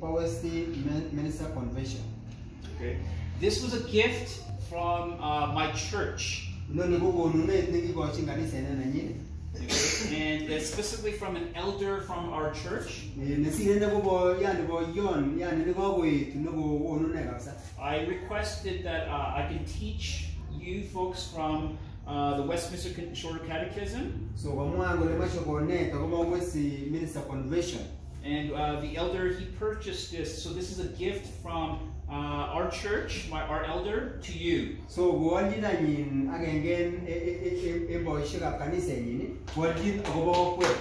pa West Minister Convention. Okay. This was a gift from uh, my church, Noni ko konunet nekikochin kaniset nenyin. okay? and uh, specifically from an elder from our church. Nesire nekobo yani bo yon yani nekokoet nekokonu ne kabisa. I requested that uh, I can teach you folks from uh, the Westminster Shorter Catechism, So komwa kole mache konet akobo Westminster Convention. And uh, the elder he purchased this. So this is a gift from uh, our church, my our elder, to you. So kowaljinanyin agenge en e- e- e- en boisiekab kanisenyin kowaljin akobo kokwet.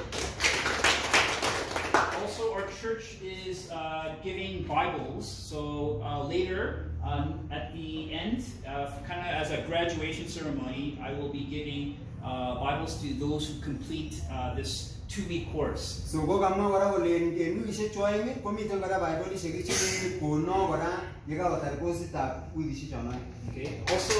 Also, our church is uh, giving Bibles. So uh, later, um, at the end, uh, kind of as a graduation ceremony, I will be giving uh, Bibles to those who complete uh, this two-week course. So kokamwa kora kole en en wikisiek choeng komiten kora bibolisiek che kono kora yekakotar kositab wikisiek chon oeng. Okay. Also,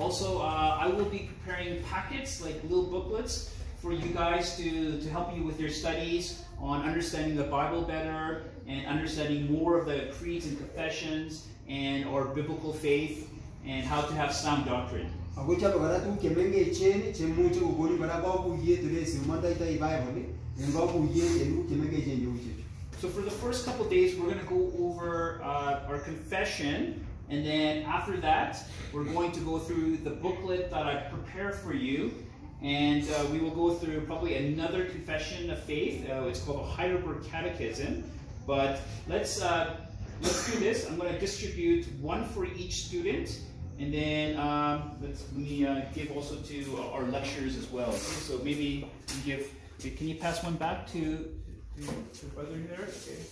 also, uh, I will be preparing packets like little booklets for you guys to to help you with your studies on understanding the Bible better and understanding more of the creeds and confessions and our biblical faith and how to have sound doctrine. Ako chobe kora tuguk chemengechen chemuche kokonin kora kakuyet ole isomondoitoi Bible en kakuyet en tuguk chemengechen cheu chechu. So for the first couple days, we're going to go over uh, our confession, and then after that, we're going to go through the booklet that I prepared for you, and uh, we will go through probably another confession of faith. Uh, it's called the Heidelberg Catechism. But let's uh, let's do this. I'm going to distribute one for each student, and then um, let me uh, give also to our lecturers as well. Okay, so maybe give. Can you pass one back to to, to brother there? Okay.